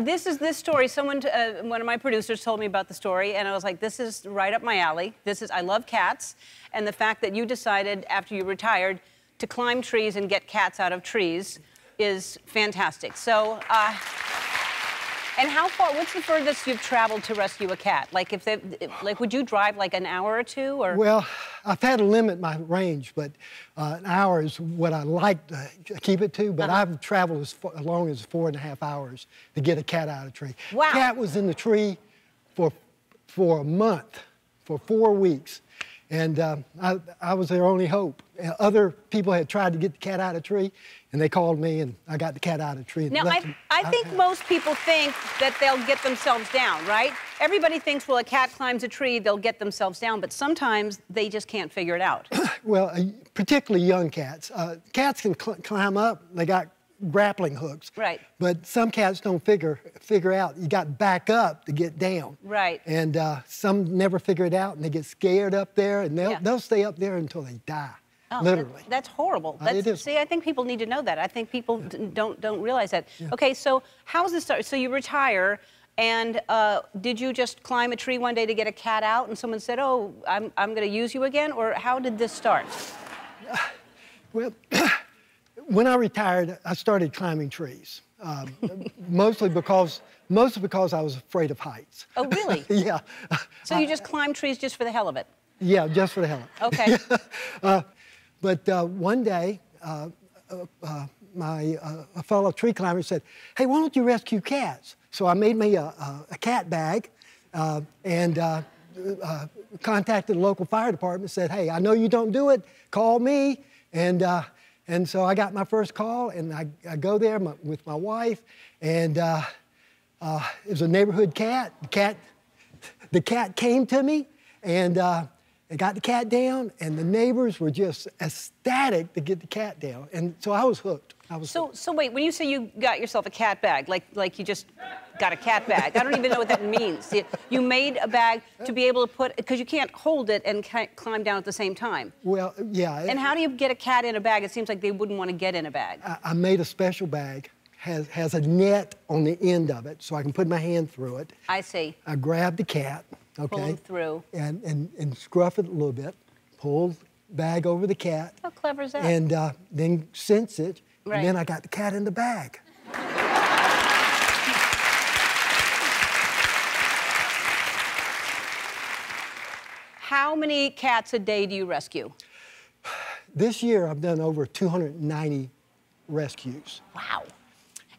This is this story. Someone, uh, one of my producers, told me about the story, and I was like, "This is right up my alley. This is. I love cats, and the fact that you decided after you retired to climb trees and get cats out of trees is fantastic." So. Uh, and how far? What's the furthest you've traveled to rescue a cat? Like, if they, like, would you drive like an hour or two, or? Well, I've had to limit my range, but uh, an hour is what I like to keep it to. But uh -huh. I've traveled as, far, as, long as four and a half hours to get a cat out of a tree. Wow. Cat was in the tree for for a month, for four weeks, and uh, I, I was their only hope. Other people had tried to get the cat out of the tree, and they called me, and I got the cat out of the tree. Now, I, I think most people think that they'll get themselves down, right? Everybody thinks, well, a cat climbs a tree, they'll get themselves down, but sometimes they just can't figure it out. well, uh, particularly young cats. Uh, cats can cl climb up, they got grappling hooks. Right. But some cats don't figure figure out you got to back up to get down. Right. And uh, some never figure it out and they get scared up there and they'll, Yeah. they'll stay up there until they die. Oh, literally. that's horrible. Uh, That's, it is. See, I think people need to know that. I think people d- don't don't realize that. Okay, so how's this start? So you retire, and uh, did you just climb a tree one day to get a cat out, and someone said, "Oh, I'm I'm going to use you again," or how did this start? Well, when I retired, I started climbing trees. Um, mostly because mostly because I was afraid of heights. Oh, really? yeah. So you just climb trees just for the hell of it? Yeah, just for the hell of it. Okay. Uh, but uh, one day, uh, uh, uh, my uh, a fellow tree climber said, "Hey, why don't you rescue cats?" So I made me a, a, a cat bag, uh, and uh, uh, contacted the local fire department. Said, "Hey, I know you don't do it. Call me." And uh, and so I got my first call, and I, I go there my, with my wife, and uh, uh, it was a neighborhood cat. The cat, the cat came to me, and uh, I got the cat down, and the neighbors were just ecstatic to get the cat down, and so I was hooked. I was So hooked. so wait, when you say you got yourself a cat bag, like like you just got a cat bag, I don't even know what that means. You, you made a bag to be able to put because you can't hold it and climb down at the same time. Well, yeah. And how do you get a cat in a bag? It seems like they wouldn't want to get in a bag. I, I made a special bag, has has a net on the end of it, so I can put my hand through it. I see. I grab the cat, okay, Pull him through. and and and scruff it a little bit, pull bag over the cat, How clever is that? and uh, then sense it, Right. and then I got the cat in the bag. How many cats a day do you rescue? This year, I've done over 290 rescues. Wow.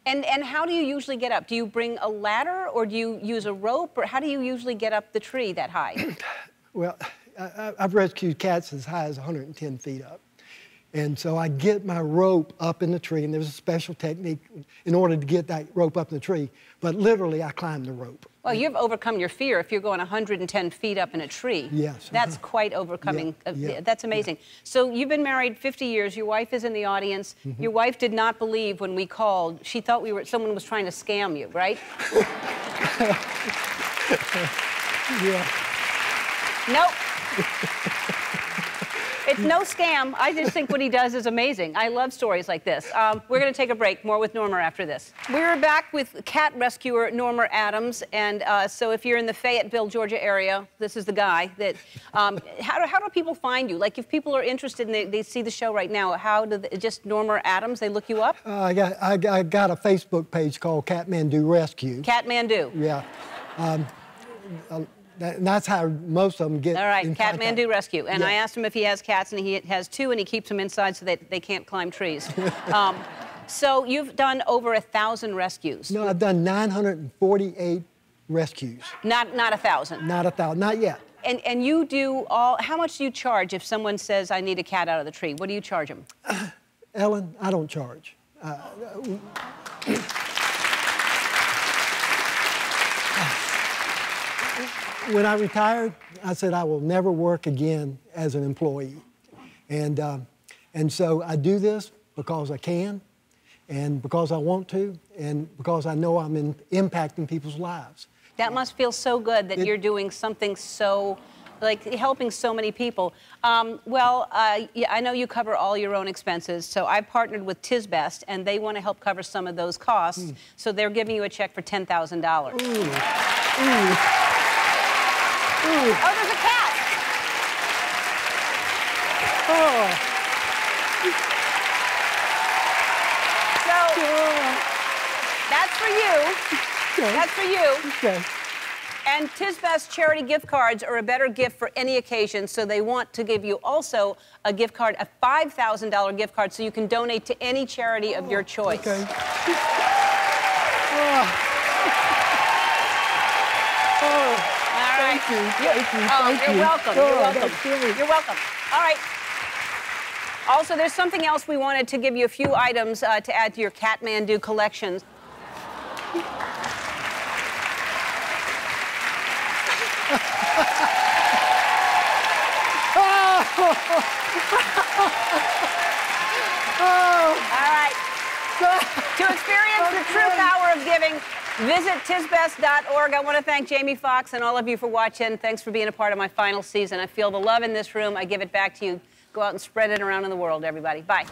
And and how do you usually get up? Do you bring a ladder or do you use a rope or how do you usually get up the tree that high? Well, I, I've rescued cats as high as 110 feet up. And so I get my rope up in the tree, and there's a special technique in order to get that rope up in the tree. But literally, I climb the rope. Well, you've overcome your fear if you're going 110 feet up in a tree. Yes, That's uh-huh. quite overcoming. Yeah, uh, yeah, That's amazing. So you've been married 50 years. Your wife is in the audience. Mm-hmm. Your wife did not believe when we called. She thought we were someone was trying to scam you, right? Yeah. Nope. it's no scam. I just think what he does is amazing. I love stories like this. Um, we're going to take a break. More with Normer after this. We're back with cat rescuer Normer Adams. And uh, so if you're in the Fayetteville, Georgia area, this is the guy that. Um, how, do, how do people find you? Like if people are interested and they, they see the show right now, how do they, just Normer Adams, they look you up? Uh, I, got, I, got- I got a Facebook page called Cat Man Do Rescue. Kathmandu. Yeah. Um, uh, that, and that's how most of them get. All right, Kathmandu contact. Rescue. And I asked him if he has cats, and he has two, and he keeps them inside so that they can't climb trees. um, so you've done over a thousand rescues. No, I've done 948 rescues. Not not a thousand. Not a thousand, not yet. And and you do all. How much do you charge if someone says I need a cat out of the tree? What do you charge them? Ellen, I don't charge. Uh, when I retired, I said I will never work again as an employee. And, um, and so I do this because I can, and because I want to, and because I know I'm in, impacting people's lives. That must feel so good that It- you're doing something so like helping so many people. Um, well, uh, yeah, I know you cover all your own expenses, so I've partnered with TisBest, and they want to help cover some of those costs. Mm. So they're giving you a check for ten thousand dollars. Ooh. Oh, there's a cat. Oh. So Oh. that's for you. Okay. That's for you. Okay. And TisBest charity gift cards are a better gift for any occasion, so they want to give you also a gift card, a $5,000 gift card, so you can donate to any charity of your oh, choice. Okay. Oh. Oh. Thank you, thank you, Oh, thank you're you. welcome. Oh, you're welcome. You're welcome. All right. Also, there's something else we wanted to give you a few items uh, to add to your Cat Man Do collection. Oh. All right. To experience the true power of giving, visit tisbest.org. I want to thank Jamie Foxx and all of you for watching. Thanks for being a part of my final season. I feel the love in this room. I give it back to you. Go out and spread it around in the world, everybody. Bye.